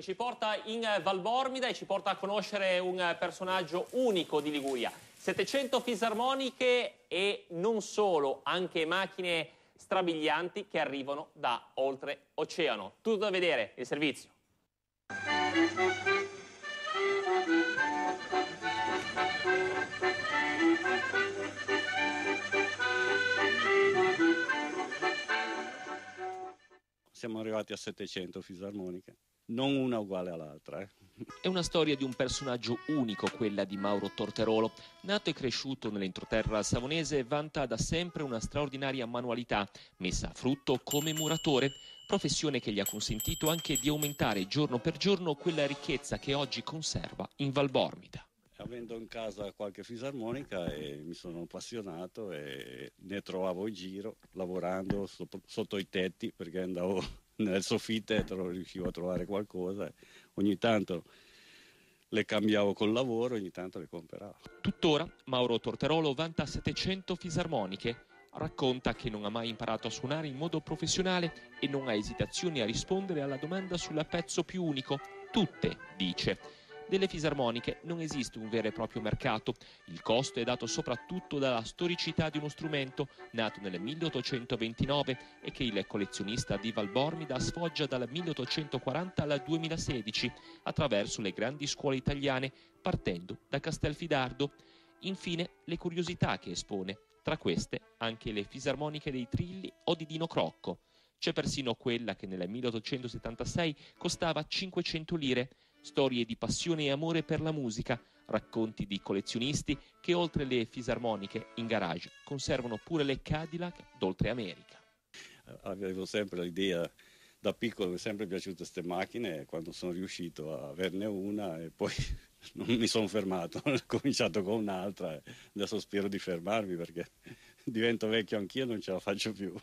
ci porta in Valbormida e ci porta a conoscere un personaggio unico di Liguria. 700 fisarmoniche e non solo, anche macchine strabilianti che arrivano da oltre oceano. Tutto da vedere, il servizio. siamo arrivati a 700 fisarmoniche, non una uguale all'altra. Eh. È una storia di un personaggio unico, quella di Mauro Torterolo. Nato e cresciuto nell'entroterra savonese, vanta da sempre una straordinaria manualità, messa a frutto come muratore, professione che gli ha consentito anche di aumentare giorno per giorno quella ricchezza che oggi conserva in Valbormida avendo in casa qualche fisarmonica e mi sono appassionato e ne trovavo in giro lavorando sotto, sotto i tetti perché andavo nel soffitto riuscivo a trovare qualcosa. Ogni tanto le cambiavo col lavoro ogni tanto le compravo. Tuttora Mauro Torterolo vanta 700 fisarmoniche. Racconta che non ha mai imparato a suonare in modo professionale e non ha esitazioni a rispondere alla domanda sul pezzo più unico tutte dice delle fisarmoniche non esiste un vero e proprio mercato. Il costo è dato soprattutto dalla storicità di uno strumento nato nel 1829 e che il collezionista di Valbormida sfoggia dal 1840 al 2016 attraverso le grandi scuole italiane partendo da Castelfidardo. Infine le curiosità che espone, tra queste anche le fisarmoniche dei Trilli o di Dino Crocco. C'è persino quella che nel 1876 costava 500 lire storie di passione e amore per la musica, racconti di collezionisti che oltre le fisarmoniche in garage conservano pure le Cadillac d'oltre America. Avevo sempre l'idea, da piccolo mi è sempre piaciute queste macchine, quando sono riuscito a averne una e poi non mi sono fermato, ho cominciato con un'altra e adesso spero di fermarmi perché divento vecchio anch'io e non ce la faccio più.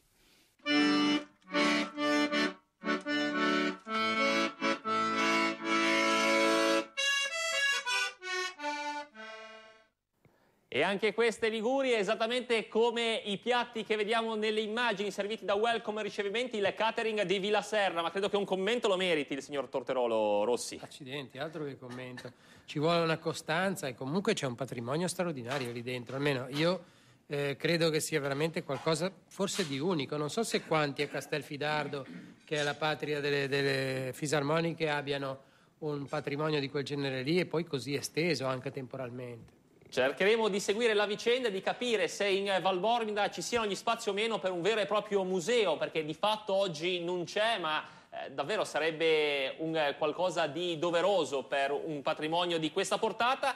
E anche queste Ligurie, esattamente come i piatti che vediamo nelle immagini serviti da Welcome Ricevimenti, il catering di Villa Serra, ma credo che un commento lo meriti il signor Torterolo Rossi. Accidenti, altro che commento. Ci vuole una costanza e comunque c'è un patrimonio straordinario lì dentro, almeno io eh, credo che sia veramente qualcosa forse di unico. Non so se quanti a Castelfidardo, che è la patria delle, delle fisarmoniche, abbiano un patrimonio di quel genere lì e poi così esteso anche temporalmente. Cercheremo di seguire la vicenda e di capire se in Valbormida ci siano gli spazi o meno per un vero e proprio museo, perché di fatto oggi non c'è, ma eh, davvero sarebbe un, eh, qualcosa di doveroso per un patrimonio di questa portata.